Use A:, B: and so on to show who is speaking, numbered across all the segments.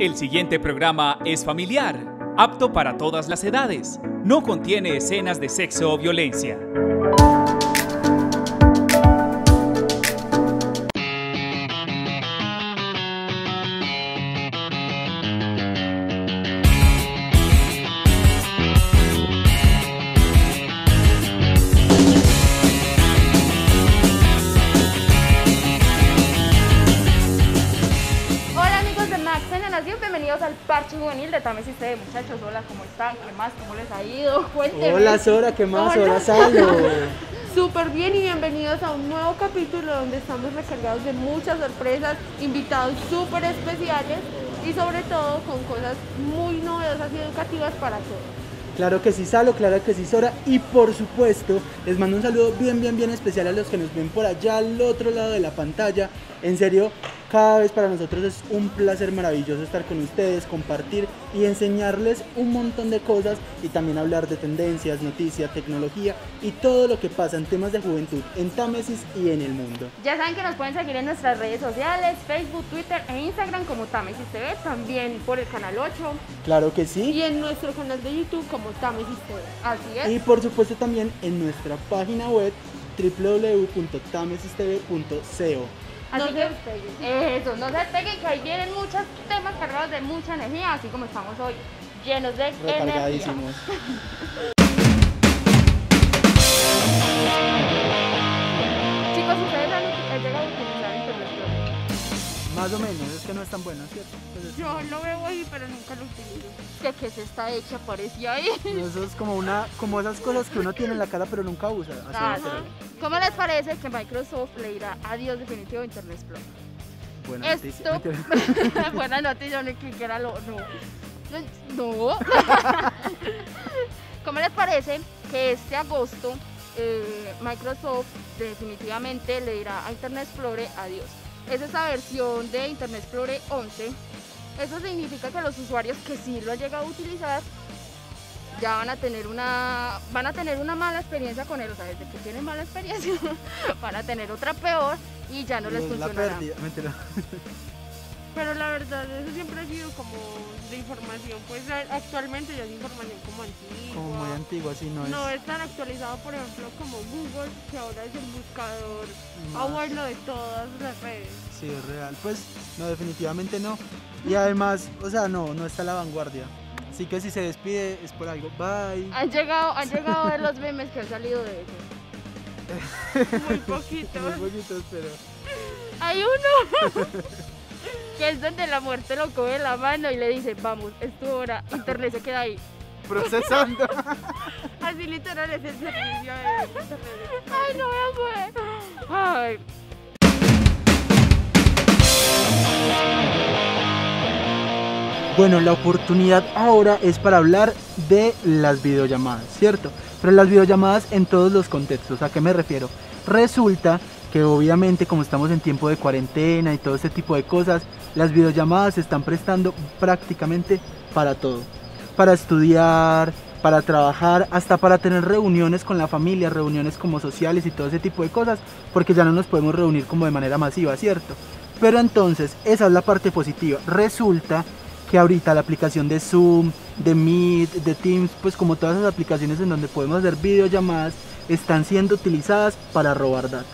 A: El siguiente programa es familiar, apto para todas las edades. No contiene escenas de sexo o violencia.
B: Y ustedes muchachos. Hola, ¿cómo están? ¿Qué más? ¿Cómo les ha ido? Cuéntenme.
C: Hola Sora, ¿qué más?
B: Hola.
C: Hola Salo.
D: Súper bien y bienvenidos a un nuevo capítulo donde estamos recargados de muchas sorpresas, invitados súper especiales y sobre todo con cosas muy novedosas y educativas para todos.
C: Claro que sí, Salo, claro que sí, Sora. Y por supuesto, les mando un saludo bien, bien, bien especial a los que nos ven por allá al otro lado de la pantalla. En serio, cada vez para nosotros es un placer maravilloso estar con ustedes, compartir y enseñarles un montón de cosas y también hablar de tendencias, noticias, tecnología y todo lo que pasa en temas de juventud en Támesis y en el mundo.
B: Ya saben que nos pueden seguir en nuestras redes sociales, Facebook, Twitter e Instagram como Tamesis TV, también por el canal 8.
C: Claro que sí.
D: Y en nuestro canal de YouTube como Tames TV.
B: Así es.
C: Y por supuesto también en nuestra página web www.tamesistv.co.
B: Así
D: No
B: que
D: se.
B: Eso, no se despeguen que ahí vienen muchos temas cargados de mucha energía, así como estamos hoy, llenos de energía. Chicos, ustedes han, llegado a utilizar?
C: Más o menos, es que no es tan bueno, ¿cierto? Pues es-
D: Yo lo veo ahí, pero nunca lo utilizo.
B: ¿De qué se está hecha? Aparecía ahí.
C: Eso es como una, como esas cosas que uno tiene en la cara pero nunca usa. así.
B: ¿Cómo les parece que Microsoft le dirá adiós definitivo a Internet Explorer?
C: Buena
B: Esto,
C: noticia.
B: buena noticia, no que era lo, no. No. ¿Cómo les parece que este agosto eh, Microsoft definitivamente le dirá a Internet Explorer adiós? Es esa versión de Internet Explorer 11. Eso significa que los usuarios que sí lo han llegado a utilizar ya van a tener una van a tener una mala experiencia con él, o sea, desde que tienen mala experiencia van a tener otra peor y ya no les
C: la
B: funcionará.
C: pérdida, mentira.
D: Pero la verdad, eso siempre ha sido como de información. Pues actualmente ya es información como antigua.
C: Como muy antiguo, así no es.
D: No es tan actualizado, por ejemplo, como Google, que ahora es el buscador abuelo de todas las redes.
C: Sí, es real. Pues no, definitivamente no. Y además, o sea, no, no está a la vanguardia. Así que si se despide es por algo. Bye.
B: Han llegado, han llegado a ver los memes que han salido de eso.
D: Muy poquito.
C: Muy poquitos, pero.
B: Hay uno que es donde la muerte lo coge la mano y le dice, vamos, es tu hora. Internet se queda ahí.
C: Procesando.
D: Así literal es el servicio de internet.
B: Ay, no me acuerdo. Ay,
C: Bueno, la oportunidad ahora es para hablar de las videollamadas, ¿cierto? Pero las videollamadas en todos los contextos, ¿a qué me refiero? Resulta que obviamente como estamos en tiempo de cuarentena y todo este tipo de cosas, las videollamadas se están prestando prácticamente para todo. Para estudiar, para trabajar, hasta para tener reuniones con la familia, reuniones como sociales y todo ese tipo de cosas, porque ya no nos podemos reunir como de manera masiva, ¿cierto? Pero entonces, esa es la parte positiva. Resulta que ahorita la aplicación de Zoom, de Meet, de Teams, pues como todas esas aplicaciones en donde podemos hacer videollamadas, están siendo utilizadas para robar datos.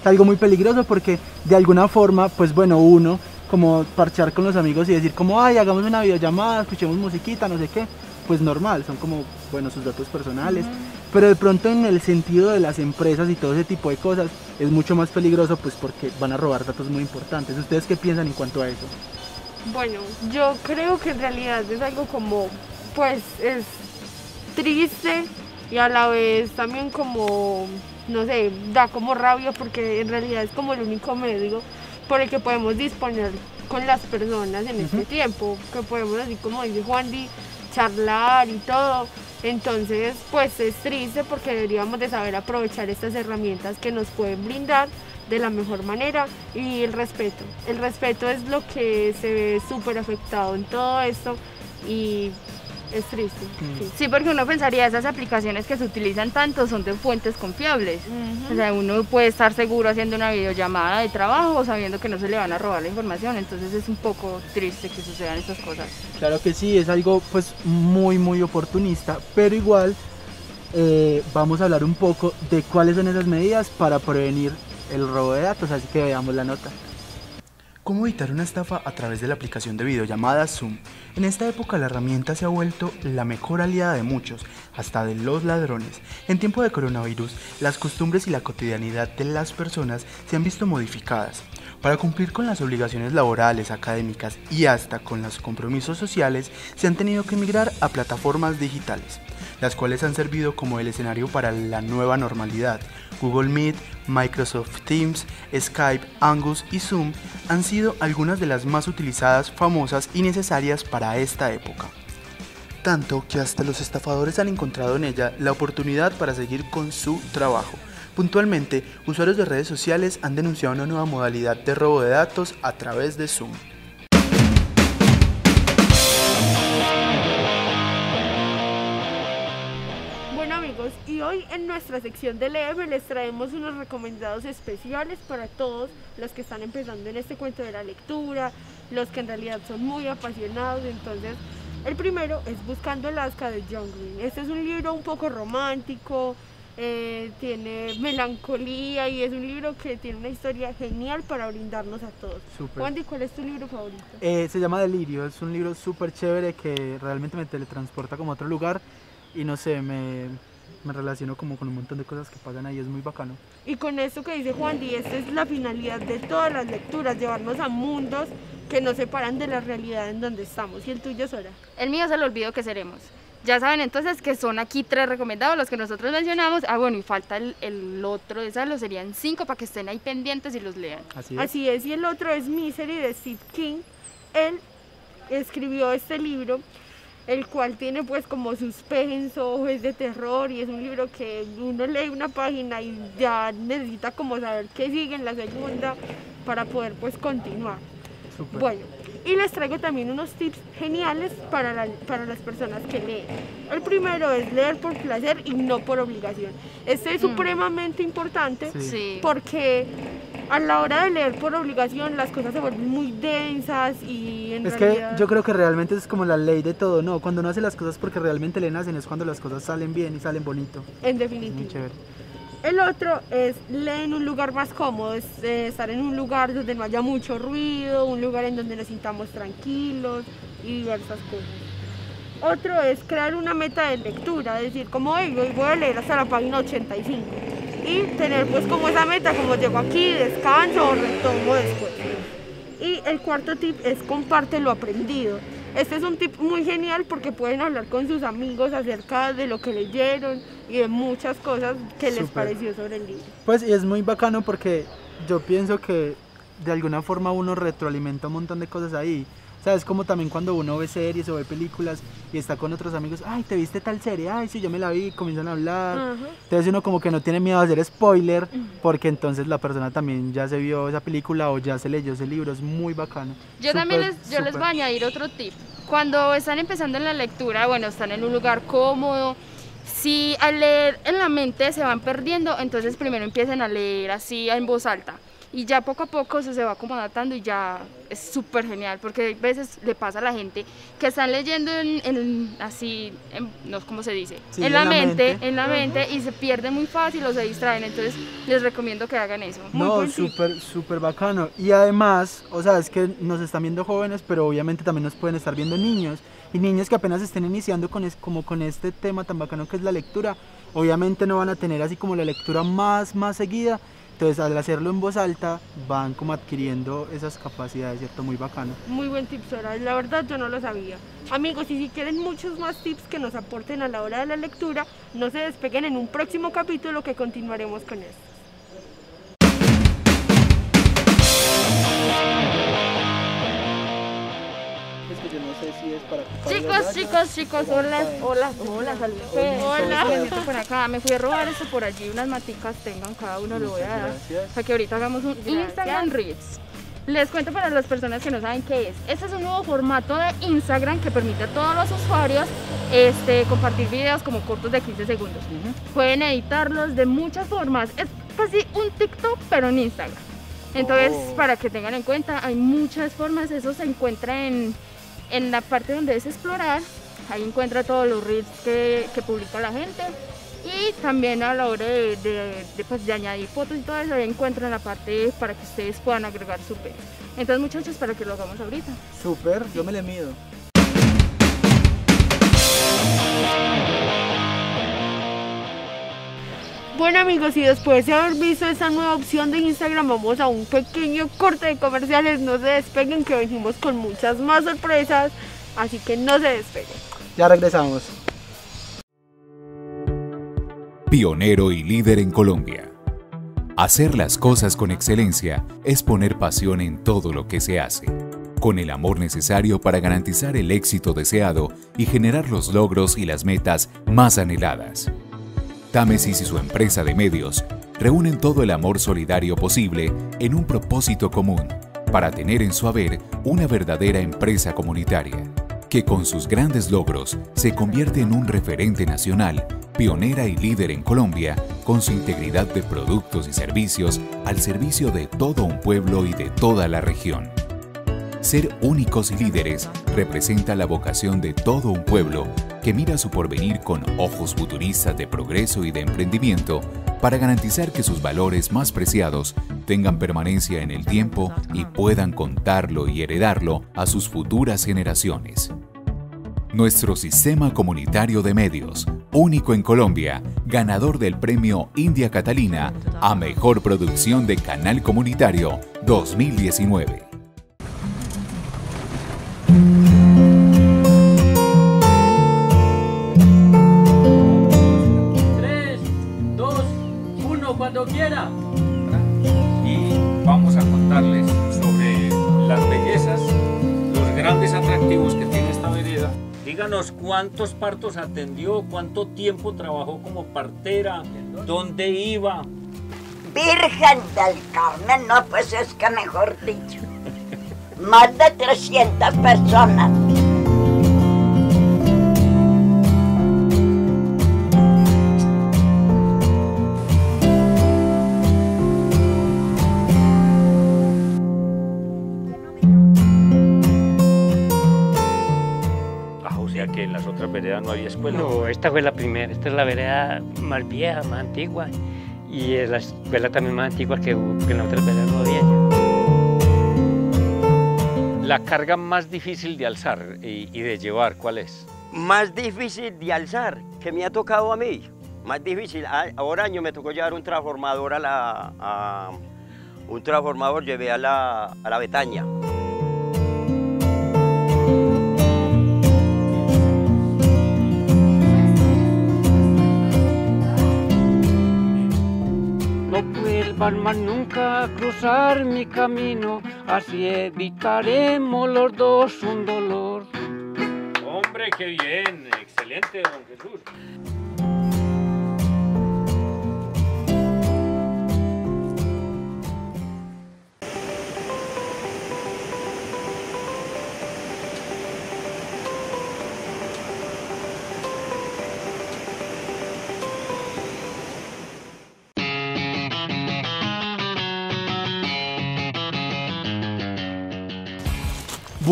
C: Es algo muy peligroso porque de alguna forma, pues bueno, uno como parchar con los amigos y decir como, ay, hagamos una videollamada, escuchemos musiquita, no sé qué, pues normal, son como, bueno, sus datos personales. Pero de pronto en el sentido de las empresas y todo ese tipo de cosas es mucho más peligroso pues porque van a robar datos muy importantes. ¿Ustedes qué piensan en cuanto a eso?
D: Bueno, yo creo que en realidad es algo como, pues es triste y a la vez también como, no sé, da como rabia porque en realidad es como el único medio por el que podemos disponer con las personas en este tiempo, que podemos así como dice Juan Di, charlar y todo. Entonces, pues es triste porque deberíamos de saber aprovechar estas herramientas que nos pueden brindar de la mejor manera y el respeto. El respeto es lo que se ve súper afectado en todo esto y es triste.
C: Mm.
D: sí.
B: Sí, porque uno pensaría esas aplicaciones que se utilizan tanto son de fuentes confiables. O sea, uno puede estar seguro haciendo una videollamada de trabajo sabiendo que no se le van a robar la información. Entonces es un poco triste que sucedan estas cosas.
C: Claro que sí, es algo pues muy muy oportunista, pero igual eh, vamos a hablar un poco de cuáles son esas medidas para prevenir el robo de datos, así que veamos la nota.
E: ¿Cómo evitar una estafa a través de la aplicación de videollamada Zoom? En esta época la herramienta se ha vuelto la mejor aliada de muchos, hasta de los ladrones. En tiempo de coronavirus, las costumbres y la cotidianidad de las personas se han visto modificadas. Para cumplir con las obligaciones laborales, académicas y hasta con los compromisos sociales, se han tenido que migrar a plataformas digitales, las cuales han servido como el escenario para la nueva normalidad. Google Meet, Microsoft Teams, Skype, Angus y Zoom han sido algunas de las más utilizadas, famosas y necesarias para esta época. Tanto que hasta los estafadores han encontrado en ella la oportunidad para seguir con su trabajo. Puntualmente, usuarios de redes sociales han denunciado una nueva modalidad de robo de datos a través de Zoom.
D: Y hoy en nuestra sección de Leeme les traemos unos recomendados especiales para todos los que están empezando en este cuento de la lectura, los que en realidad son muy apasionados. Entonces, el primero es Buscando Alaska de John Green. Este es un libro un poco romántico, eh, tiene melancolía y es un libro que tiene una historia genial para brindarnos a todos. Wandy, ¿cuál es tu libro favorito?
C: Eh, se llama Delirio, es un libro súper chévere que realmente me teletransporta como a otro lugar y no sé, me, me relaciono como con un montón de cosas que pasan ahí, es muy bacano.
D: Y con esto que dice Juan Di, esta es la finalidad de todas las lecturas, llevarnos a mundos que nos separan de la realidad en donde estamos. ¿Y el tuyo, Sora?
B: El mío se lo olvido que seremos. Ya saben entonces que son aquí tres recomendados los que nosotros mencionamos. Ah, bueno, y falta el, el otro de esas, los serían cinco para que estén ahí pendientes y los lean.
C: Así es.
D: Así es, y el otro es Misery de Steve King. Él escribió este libro, el cual tiene pues como suspenso, es de terror y es un libro que uno lee una página y ya necesita como saber qué sigue en la segunda para poder pues continuar. Bueno, y les traigo también unos tips geniales para, la- para las personas que leen. El primero es leer por placer y no por obligación. Este es
B: Mm.
D: supremamente importante.
C: Sí.
D: porque a la hora de leer por obligación las cosas se vuelven muy densas y en
C: Es que yo creo que realmente es como la ley de todo, ¿no? Cuando uno hace las cosas porque realmente le nacen es cuando las cosas salen bien y salen bonito.
D: En definitiva.
C: chévere.
D: El otro es leer en un lugar más cómodo, es eh, estar en un lugar donde no haya mucho ruido, un lugar en donde nos sintamos tranquilos y diversas cosas. Otro es crear una meta de lectura, es decir, como hoy voy a leer hasta la página 85 y tener pues como esa meta, como llego aquí, descanso o retomo después. Y el cuarto tip es comparte lo aprendido. Este es un tip muy genial porque pueden hablar con sus amigos acerca de lo que leyeron y de muchas cosas que les pareció sobre el libro.
C: Pues y es muy bacano porque yo pienso que de alguna forma uno retroalimenta un montón de cosas ahí. Es como también cuando uno ve series o ve películas y está con otros amigos, ay, ¿te viste tal serie? Ay, sí, yo me la vi, comienzan a hablar. Entonces uno como que no tiene miedo a hacer spoiler porque entonces la persona también ya se vio esa película o ya se leyó ese libro, es muy bacano.
B: Yo también les, yo les voy a añadir otro tip. Cuando están empezando en la lectura, bueno, están en un lugar cómodo. Si al leer en la mente se van perdiendo, entonces primero empiecen a leer así en voz alta. Y ya poco a poco eso se va como adaptando y ya es súper genial, porque a veces le pasa a la gente que están leyendo en, en- así, en- no cómo se dice,
C: Sí,
B: en, la, mente, en la mente y se pierde muy fácil o se distraen. Entonces les recomiendo que hagan eso.
D: Muy
C: no, súper, súper bacano. Y además, o sea, es que nos están viendo jóvenes, pero obviamente también nos pueden estar viendo niños. Y niños que apenas estén iniciando con, es, como con este tema tan bacano que es la lectura, obviamente no van a tener así como la lectura más, más seguida. Entonces, al hacerlo en voz alta, van como adquiriendo esas capacidades, ¿cierto? Muy bacano.
D: Muy buen tip, Sora. La verdad yo no lo sabía. Amigos, y si quieren muchos más tips que nos aporten a la hora de la lectura, no se despeguen en un próximo capítulo que continuaremos con esto.
C: No sé si es para...
B: Chicos, chicos, chicos, hola, hola, hola, saludos.
D: Hola.
B: Por acá, me fui a robar esto por allí, unas maticas tengan, cada uno lo voy a dar.
C: Gracias.
B: Para que ahorita hagamos un. Instagram Reels. Les cuento para las personas que no saben qué es. Este es un nuevo formato de Instagram que permite a todos los usuarios este, compartir videos como cortos de 15 segundos. Pueden editarlos de muchas formas. Es casi un TikTok, pero en Instagram. Entonces,
C: Oh.
B: para que tengan en cuenta, hay muchas formas. Eso se encuentra en, en la parte donde es explorar. Ahí encuentra todos los reels que, que publica la gente. Y también a la hora de, de- pues, de añadir fotos y todo eso, ahí encuentran la parte para que ustedes puedan agregar su pez. Entonces, muchachos, para que lo hagamos ahorita.
C: Súper, yo me le mido.
D: Bueno amigos, y después de haber visto esta nueva opción de Instagram, vamos a un pequeño corte de comerciales. No se despeguen que venimos con muchas más sorpresas, así que no se despeguen.
C: Ya regresamos.
F: Pionero y líder en Colombia. Hacer las cosas con excelencia es poner pasión en todo lo que se hace, con el amor necesario para garantizar el éxito deseado y generar los logros y las metas más anheladas. Támesis y su empresa de medios reúnen todo el amor solidario posible en un propósito común para tener en su haber una verdadera empresa comunitaria que con sus grandes logros se convierte en un referente nacional, pionera y líder en Colombia, con su integridad de productos y servicios al servicio de todo un pueblo y de toda la región. Ser únicos y líderes representa la vocación de todo un pueblo que mira su porvenir con ojos futuristas de progreso y de emprendimiento para garantizar que sus valores más preciados tengan permanencia en el tiempo y puedan contarlo y heredarlo a sus futuras generaciones. Nuestro sistema comunitario de medios, único en Colombia, ganador del premio India Catalina a Mejor Producción de Canal Comunitario 2019.
G: Cuántos partos atendió, cuánto tiempo trabajó como partera, dónde iba.
H: Virgen del Carmen, no, pues es que mejor dicho. Más de 300 personas.
G: No había escuela.
I: No, esta fue la primera, esta es la vereda más vieja, más antigua y es la escuela también más antigua que, hubo, que en otras veredas no había ya.
G: La carga más difícil de alzar y, y de llevar, ¿cuál es?
J: más difícil de alzar que me ha tocado a mí. Más difícil. Ahora año me tocó llevar un transformador a la. a- un transformador llevé a la, a la Betaña.
I: Vuelvan más nunca a cruzar mi camino, así evitaremos los dos un dolor.
G: Hombre, qué bien, excelente, don Jesús.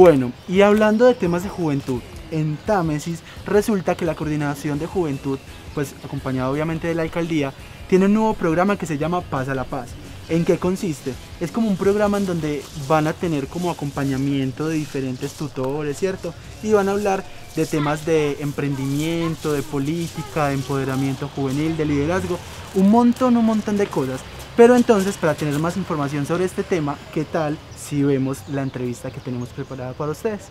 C: Bueno, y hablando de temas de juventud, en Támesis resulta que la coordinación de juventud, pues acompañada obviamente de la alcaldía, tiene un nuevo programa que se llama Paz a la Paz. ¿En qué consiste? Es como un programa en donde van a tener como acompañamiento de diferentes tutores, ¿cierto? Y van a hablar de temas de emprendimiento, de política, de empoderamiento juvenil, de liderazgo, un montón, un montón de cosas. Pero entonces, para tener más información sobre este tema, ¿qué tal si vemos la entrevista que tenemos preparada para ustedes?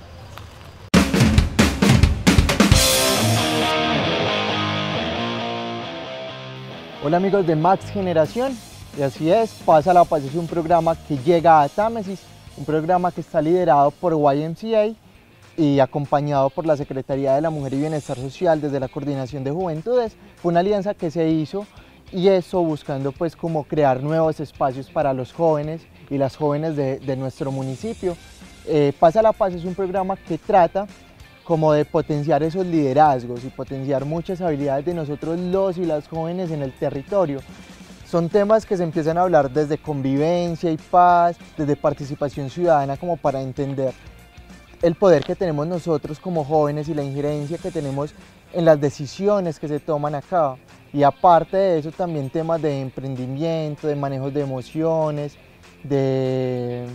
K: Hola amigos de Max Generación, y así es, Pasa la Paz es un programa que llega a Támesis, un programa que está liderado por YMCA y acompañado por la Secretaría de la Mujer y Bienestar Social desde la Coordinación de Juventudes. Fue una alianza que se hizo y eso buscando pues como crear nuevos espacios para los jóvenes y las jóvenes de, nuestro municipio. Eh, Pasa la Paz es un programa que trata como de potenciar esos liderazgos y potenciar muchas habilidades de nosotros los y las jóvenes en el territorio. Son temas que se empiezan a hablar desde convivencia y paz, desde participación ciudadana como para entender el poder que tenemos nosotros como jóvenes y la injerencia que tenemos en las decisiones que se toman acá. Y aparte de eso también temas de emprendimiento, de manejo de emociones, de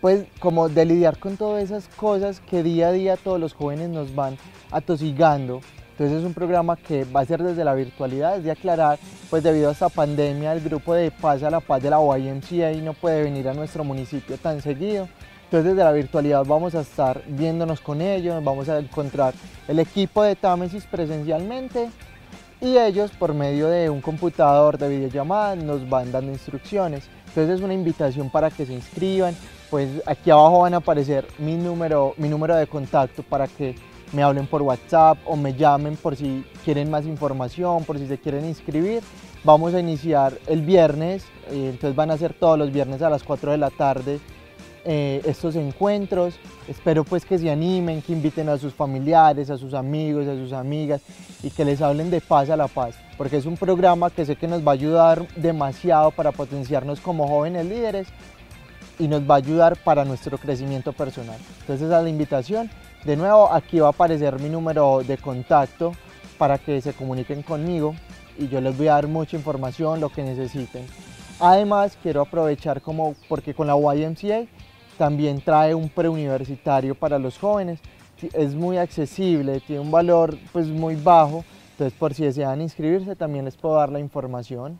K: pues como de lidiar con todas esas cosas que día a día todos los jóvenes nos van atosigando. Entonces es un programa que va a ser desde la virtualidad, es de aclarar, pues debido a esta pandemia el grupo de Paz a la Paz de la YMCA no puede venir a nuestro municipio tan seguido. Entonces desde la virtualidad vamos a estar viéndonos con ellos, vamos a encontrar el equipo de Támesis presencialmente y ellos por medio de un computador de videollamada nos van dando instrucciones. Entonces es una invitación para que se inscriban, pues aquí abajo van a aparecer mi número, mi número de contacto para que me hablen por WhatsApp o me llamen por si quieren más información, por si se quieren inscribir. Vamos a iniciar el viernes, eh, entonces van a ser todos los viernes a las 4 de la tarde eh, estos encuentros. Espero pues que se animen, que inviten a sus familiares, a sus amigos, a sus amigas y que les hablen de paz a la paz, porque es un programa que sé que nos va a ayudar demasiado para potenciarnos como jóvenes líderes y nos va a ayudar para nuestro crecimiento personal. Entonces a la invitación, de nuevo aquí va a aparecer mi número de contacto para que se comuniquen conmigo y yo les voy a dar mucha información, lo que necesiten. Además quiero aprovechar como porque con la YMCA también trae un preuniversitario para los jóvenes, es muy accesible, tiene un valor pues muy bajo, entonces por si desean inscribirse también les puedo dar la información.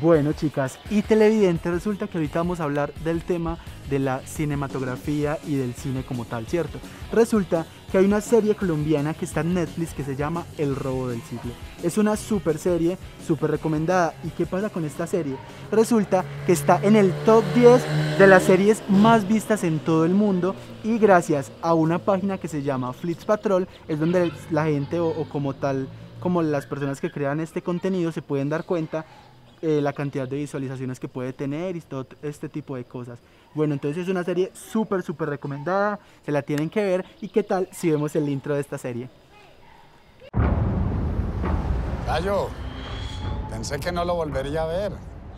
C: Bueno, chicas y televidentes, resulta que ahorita vamos a hablar del tema de la cinematografía y del cine como tal, ¿cierto? Resulta que hay una serie colombiana que está en Netflix que se llama El robo del siglo. Es una super serie, súper recomendada. ¿Y qué pasa con esta serie? Resulta que está en el top 10 de las series más vistas en todo el mundo y gracias a una página que se llama Flits Patrol es donde la gente o, o como tal como las personas que crean este contenido se pueden dar cuenta eh, la cantidad de visualizaciones que puede tener y todo este tipo de cosas. Bueno, entonces es una serie súper, súper recomendada, se la tienen que ver. ¿Y qué tal si vemos el intro de esta serie?
L: Gallo, pensé que no lo volvería a ver.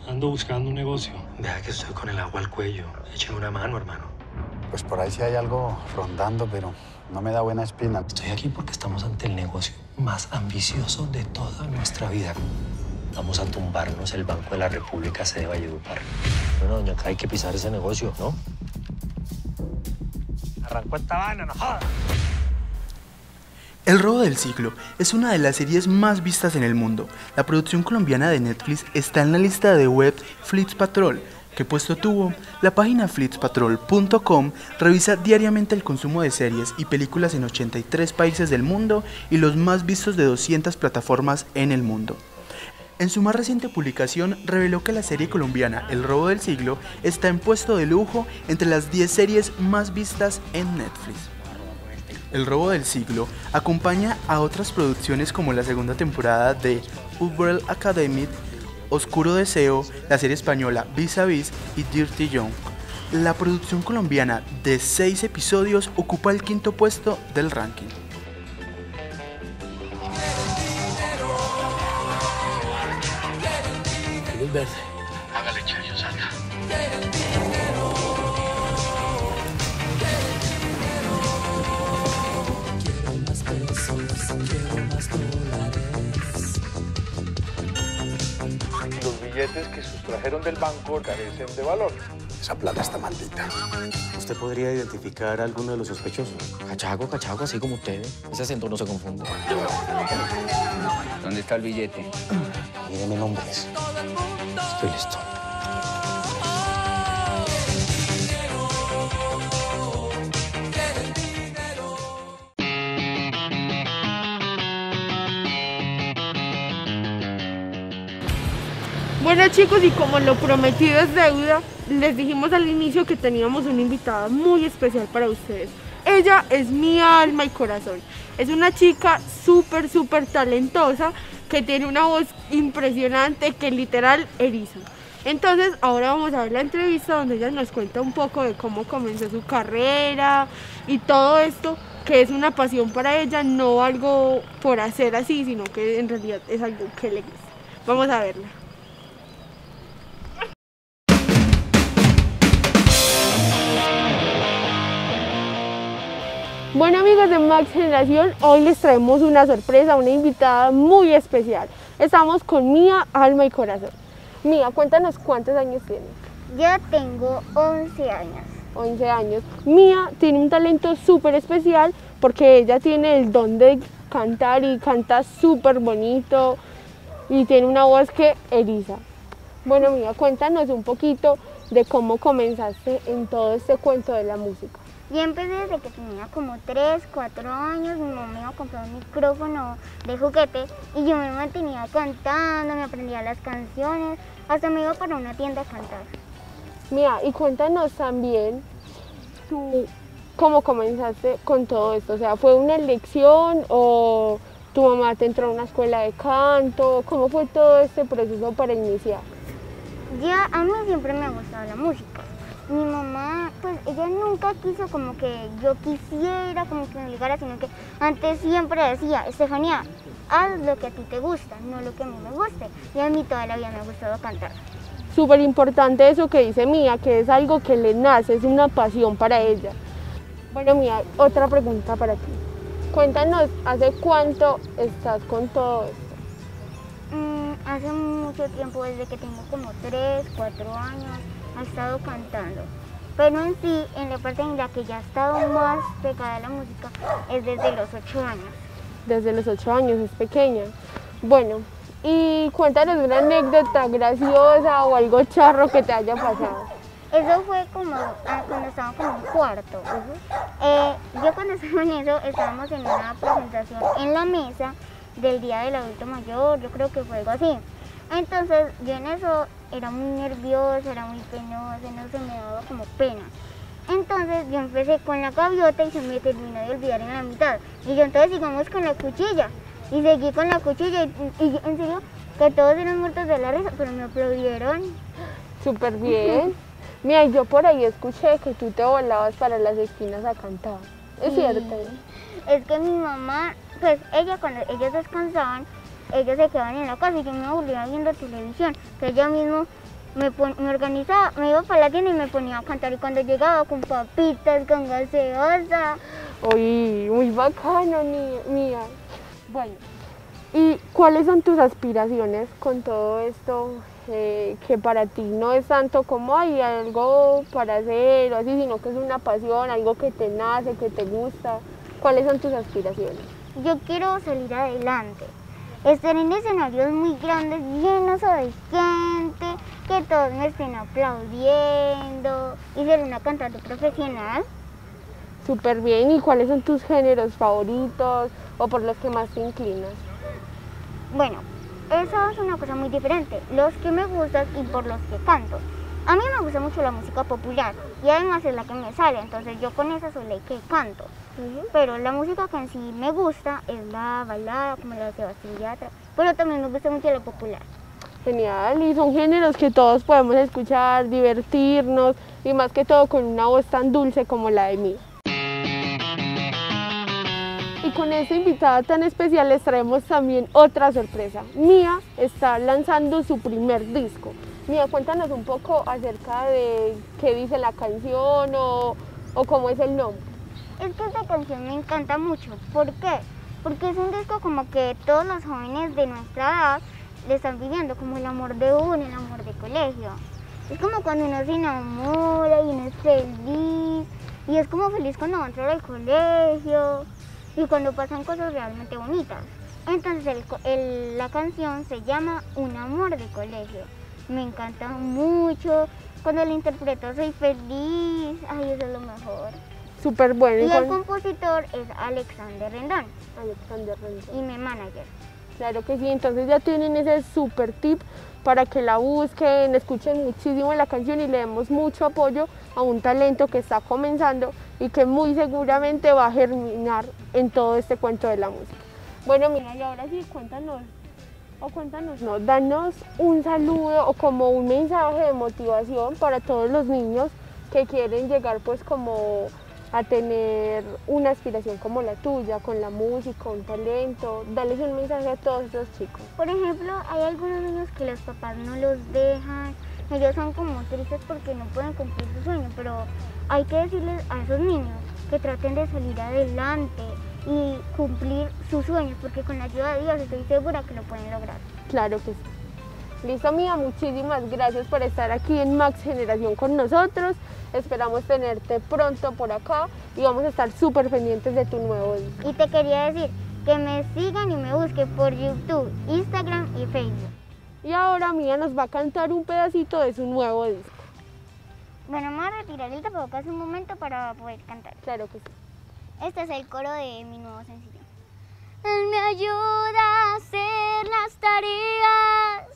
M: Ando buscando un negocio. Vea que estoy con el agua al cuello. Écheme una mano, hermano.
L: Pues por ahí sí hay algo rondando, pero no me da buena espina.
M: Estoy aquí porque estamos ante el negocio más ambicioso de toda nuestra vida. Vamos a tumbarnos el Banco de la República sede Valledupar. Bueno, doña, acá hay que pisar ese negocio, ¿no? Arrancó esta vaina, no.
E: El robo del siglo es una de las series más vistas en el mundo. La producción colombiana de Netflix está en la lista de web Flits Patrol. ¿Qué puesto tuvo? La página flitspatrol.com revisa diariamente el consumo de series y películas en 83 países del mundo y los más vistos de 200 plataformas en el mundo. En su más reciente publicación reveló que la serie colombiana El robo del siglo está en puesto de lujo entre las 10 series más vistas en Netflix. El robo del siglo acompaña a otras producciones como la segunda temporada de Umbrella Academy, Oscuro Deseo, la serie española Vis a Vis y Dirty Young. La producción colombiana de 6 episodios ocupa el quinto puesto del ranking.
M: Luz verde.
N: Hágale, Chayo, salga.
O: Los billetes que sustrajeron del banco carecen de valor.
L: Esa plata está maldita.
M: ¿Usted podría identificar a alguno de los sospechosos? Cachaco, cachaco, así como usted. Ese acento no se confunde.
P: ¿Dónde está el billete?
M: Míreme nombres. Estoy listo.
D: Bueno chicos, y como lo prometido es deuda, les dijimos al inicio que teníamos una invitada muy especial para ustedes. ella es mi alma y corazón. Es una chica súper, súper talentosa que tiene una voz impresionante que literal eriza. Entonces, ahora vamos a ver la entrevista donde ella nos cuenta un poco de cómo comenzó su carrera y todo esto, que es una pasión para ella, no algo por hacer así, sino que en realidad es algo que le gusta. Vamos a verla. Bueno amigos de Max Generación, hoy les traemos una sorpresa, una invitada muy especial. Estamos con Mía, Alma y Corazón. Mía, cuéntanos cuántos años tienes.
P: Yo tengo 11 años.
D: 11 años. Mía tiene un talento súper especial porque ella tiene el don de cantar y canta súper bonito y tiene una voz que eriza. Bueno, Mía, cuéntanos un poquito de cómo comenzaste en todo este cuento de la música.
P: Yo empecé desde que tenía como 3, 4 años, mi mamá me iba a comprar un micrófono de juguete y yo me mantenía cantando, me aprendía las canciones, hasta me iba para una tienda a cantar.
D: Mira, y cuéntanos también tú cómo comenzaste con todo esto, o sea, ¿fue una elección o tu mamá te entró a una escuela de canto? ¿Cómo fue todo este proceso para iniciar?
P: Ya a mí siempre me ha gustado la música mi mamá, pues ella nunca quiso como que yo quisiera, como que me obligara, sino que antes siempre decía, Estefanía, haz lo que a ti te gusta, no lo que a mí me guste. Y a mí toda la vida me ha gustado cantar.
D: Súper importante eso que dice Mía, que es algo que le nace, es una pasión para ella. Bueno, Mía, otra pregunta para ti. Cuéntanos, ¿hace cuánto estás con todo esto?
P: Mm, hace mucho tiempo, desde que tengo como 3, 4 años ha estado cantando. Pero en sí, en la parte en la que ya ha estado más pegada a la música, es desde los ocho años.
D: Desde los ocho años, es pequeña. Bueno, y cuéntanos una anécdota graciosa o algo charro que te haya pasado.
P: Eso fue como ah, cuando estábamos en un cuarto. Eh, yo cuando estaba en eso, estábamos en una presentación en la mesa del Día del Adulto Mayor, yo creo que fue algo así. Entonces yo en eso era muy nerviosa, era muy penosa, no se me daba como pena. Entonces yo empecé con la gaviota y se me terminó de olvidar en la mitad. Y yo entonces sigamos con la cuchilla. Y seguí con la cuchilla y, en serio que todos eran muertos de la risa, pero me aplaudieron.
D: Súper bien. Mira, yo por ahí escuché que tú te volabas para las esquinas a cantar. ¿Es cierto?
P: Es que mi mamá, pues ella cuando ellos descansaban, ellos se quedaban en la casa y yo me aburría viendo televisión. Entonces yo mismo me, me, organizaba, me iba para la tienda y me ponía a cantar. Y cuando llegaba con papitas, con gaseosa.
D: Uy, muy bacano, mía. Bueno, ¿y cuáles son tus aspiraciones con todo esto? Eh, que para ti no es tanto como hay algo para hacer o así, sino que es una pasión, algo que te nace, que te gusta. ¿Cuáles son tus aspiraciones?
P: Yo quiero salir adelante estar en escenarios muy grandes, llenos de gente, que todos me estén aplaudiendo y ser una cantante profesional.
D: Súper bien, ¿y cuáles son tus géneros favoritos o por los que más te inclinas?
P: Bueno, eso es una cosa muy diferente, los que me gustan y por los que canto. A mí me gusta mucho la música popular y además es la que me sale, entonces yo con esa soy la que canto. Pero la música que en sí me gusta es la balada, como la de Sebastián Yatra, pero también me gusta mucho la popular.
D: Genial, y son géneros que todos podemos escuchar, divertirnos y más que todo con una voz tan dulce como la de mí. Y con esta invitada tan especial les traemos también otra sorpresa. Mía está lanzando su primer disco. Mía, cuéntanos un poco acerca de qué dice la canción o, o cómo es el nombre.
P: Es que esta canción me encanta mucho. ¿Por qué? Porque es un disco como que todos los jóvenes de nuestra edad le están viviendo, como el amor de uno, el amor de colegio. Es como cuando uno se enamora y uno es feliz. Y es como feliz cuando va a entrar al colegio y cuando pasan cosas realmente bonitas. Entonces la canción se llama Un amor de colegio me encanta mucho. Cuando lo interpreto soy feliz. Ay, eso es lo mejor.
D: Súper bueno.
P: Y el compositor es Alexander Rendón.
D: Alexander Rendón.
P: Y mi manager.
D: Claro que sí, entonces ya tienen ese super tip para que la busquen, escuchen muchísimo la canción y le demos mucho apoyo a un talento que está comenzando y que muy seguramente va a germinar en todo este cuento de la música. Bueno, mira, y ahora sí, cuéntanos, o cuéntanos, no, danos un saludo o como un mensaje de motivación para todos los niños que quieren llegar pues como a tener una aspiración como la tuya, con la música, un talento, darles un mensaje a todos esos chicos.
P: Por ejemplo, hay algunos niños que los papás no los dejan, ellos son como tristes porque no pueden cumplir su sueño, pero hay que decirles a esos niños que traten de salir adelante y cumplir sus sueños, porque con la ayuda de Dios estoy segura que lo pueden lograr.
D: Claro que sí. Listo, mía, muchísimas gracias por estar aquí en Max Generación con nosotros. Esperamos tenerte pronto por acá y vamos a estar súper pendientes de tu nuevo disco.
P: Y te quería decir que me sigan y me busquen por YouTube, Instagram y Facebook.
D: Y ahora Mía nos va a cantar un pedacito de su nuevo disco.
P: Bueno, vamos a retirar el tapabocas un momento para poder cantar.
D: Claro que sí.
P: Este es el coro de mi nuevo sencillo. Él me ayuda a hacer las tareas,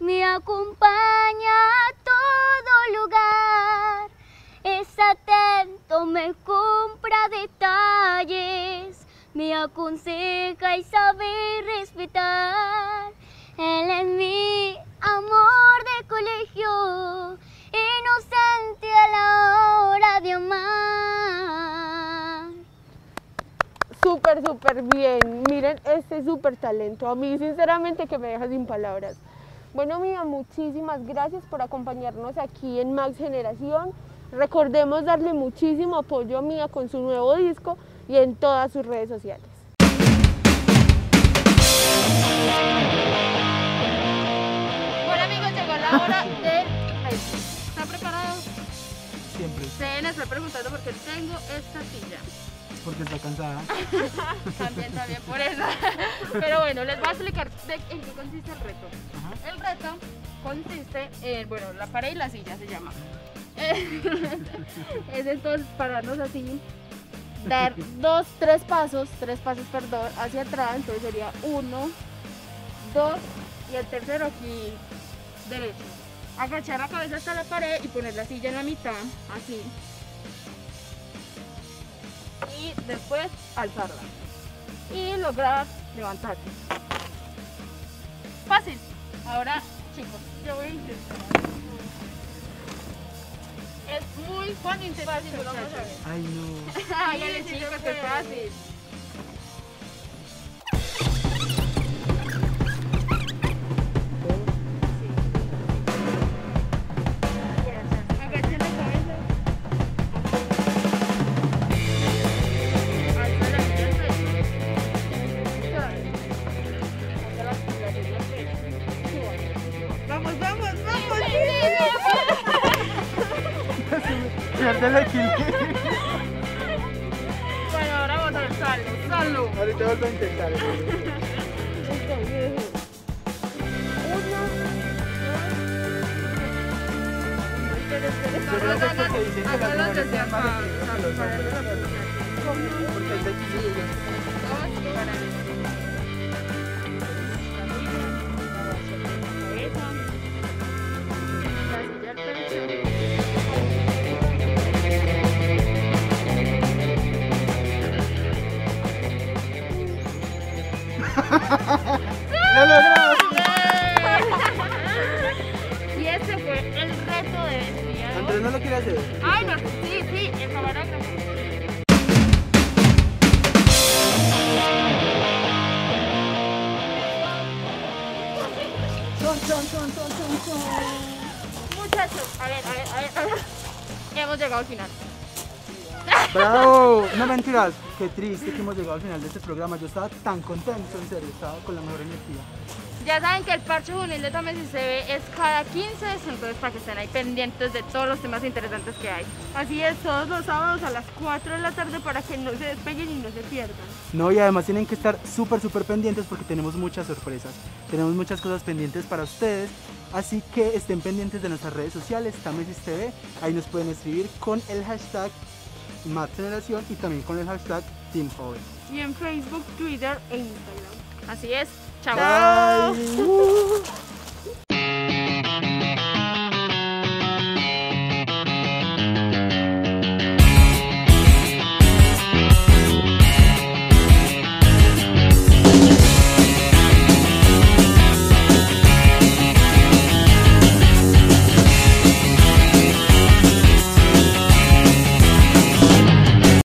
P: me acompaña a todo lugar, es atento, me compra detalles, me aconseja y sabe respetar. Él es mi amor de colegio, inocente a la hora de amar.
D: Súper, súper bien. Miren este súper talento. A mí sinceramente que me deja sin palabras. Bueno, Mía, muchísimas gracias por acompañarnos aquí en Max Generación. Recordemos darle muchísimo apoyo a Mía con su nuevo disco y en todas sus redes sociales.
B: Bueno amigos, llegó la hora del reto. ¿Están preparados?
C: Siempre.
B: Se deben estar preguntando por qué tengo esta silla.
C: Porque está cansada.
B: también, también por eso. Pero bueno, les voy a explicar de- en qué consiste el reto. El reto consiste en, bueno, la pared y la silla se llama. es entonces pararnos así, dar dos, tres pasos, tres pasos, perdón, hacia atrás, entonces sería uno, dos y el tercero aquí derecho. Agachar la cabeza hasta la pared y poner la silla en la mitad, así. Y después alzarla. Y lograr levantarse. Fácil. Ahora, chicos, yo voy a intentar. Es muy fácil, fácil, lo vamos a ver.
C: Ay, no.
B: Hágale, chicos, que es fácil.
C: Porque Qué triste que hemos llegado al final de este programa. Yo estaba tan contento, en serio, estaba con la mejor energía.
B: Ya saben que el parche juvenil de Tamés y se ve es cada 15, entonces para que estén ahí pendientes de todos los temas interesantes que hay.
D: Así es, todos los sábados a las 4 de la tarde para que no se despeguen y no se pierdan.
C: No, y además tienen que estar súper, súper pendientes porque tenemos muchas sorpresas. Tenemos muchas cosas pendientes para ustedes. Así que estén pendientes de nuestras redes sociales, Tamesis TV. Ahí nos pueden escribir con el hashtag más generación y también con el hashtag Team Joven.
D: Y en Facebook, Twitter e Instagram.
B: Así es. Chao.